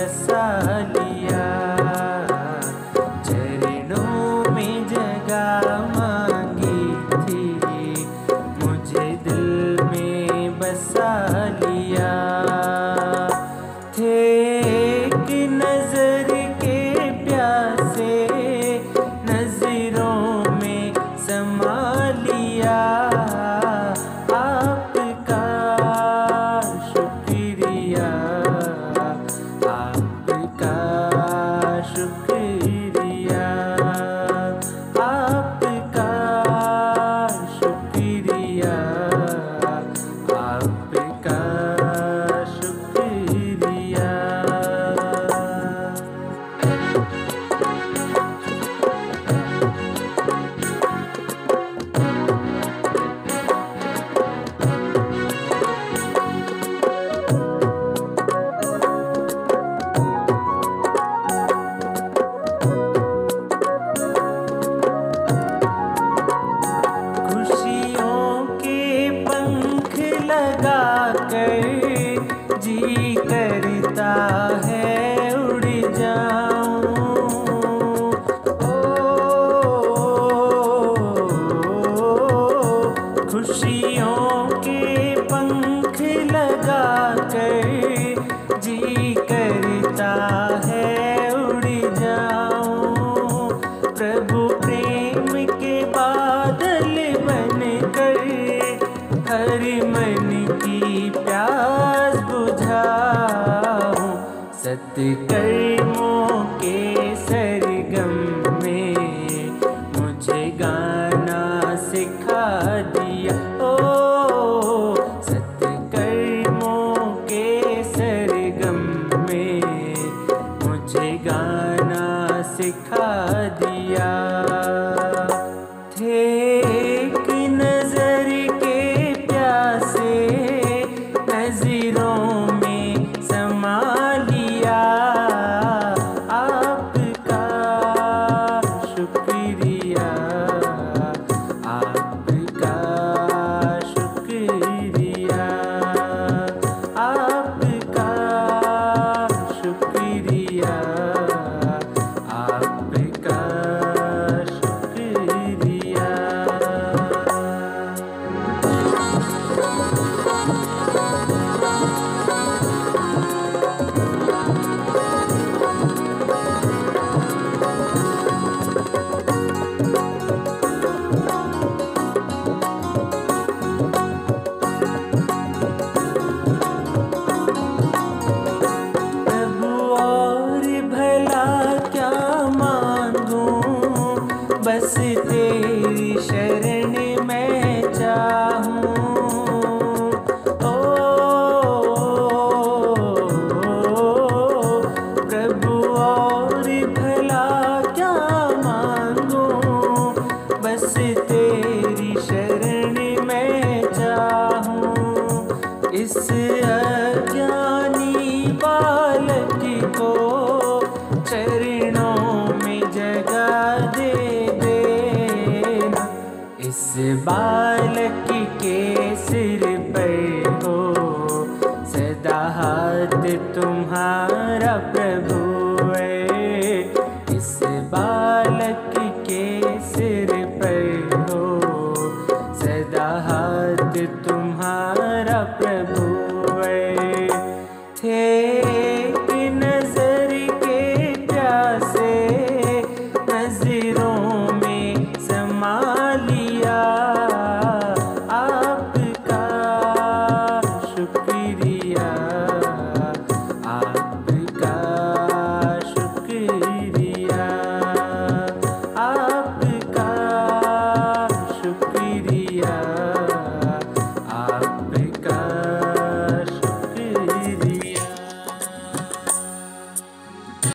बसा लिया चरणों में जगह मांगी थी। मुझे दिल लगा कर जी करता है उड़ जाऊँ। ओ, खुशी कर्मों के सरगम तुम्हारा प्रभु।